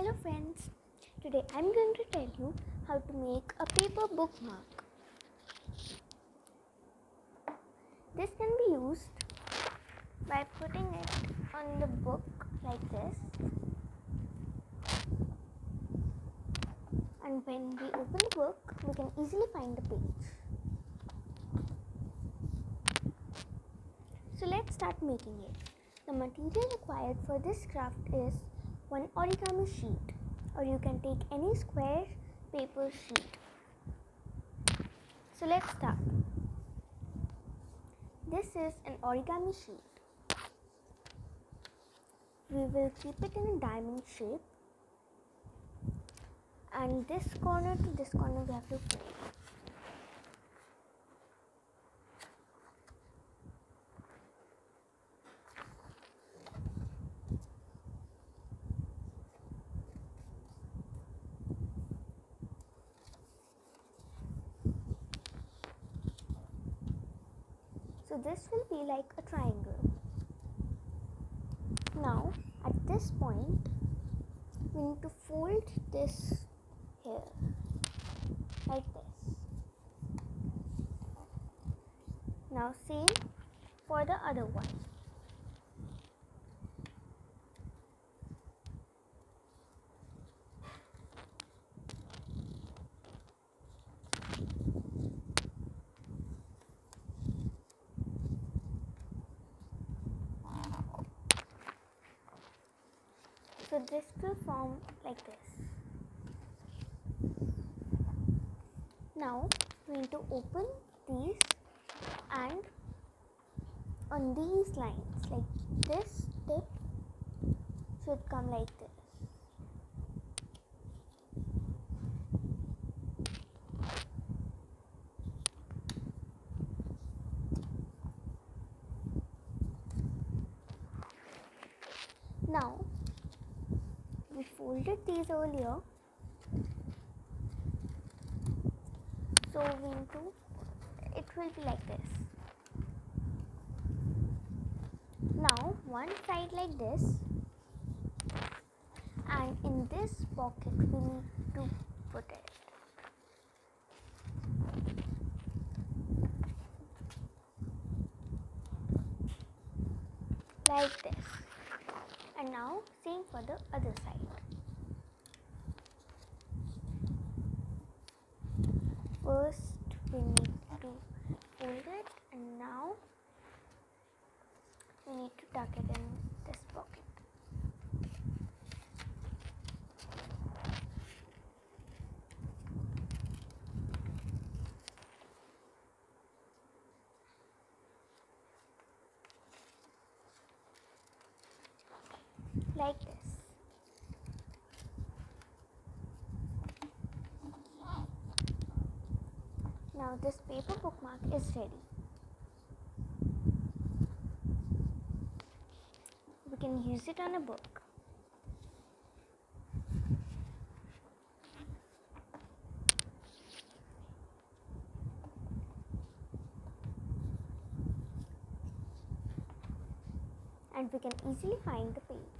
Hello friends, today I'm going to tell you how to make a paper bookmark. This can be used by putting it on the book like this and when we open the book we can easily find the page. So let's start making it. The material required for this craft is one origami sheet or you can take any square paper sheet. So let's start. This is an origami sheet. We will keep it in a diamond shape and this corner to this corner we have to fold. So this will be like a triangle. Now at this point we need to fold this here like this. Now same for the other one. So this will form like this. Now we need to open these and on these lines like this tip should come like this. Now folded these earlier. So we need to it will be like this. Now one side like this. And in this pocket we need to put it. Like this. And now same for the other side first we need to fold it and now we need to tuck it in this pocket. Like this Now this paper bookmark is ready. We can use it on a book. And we can easily find the page.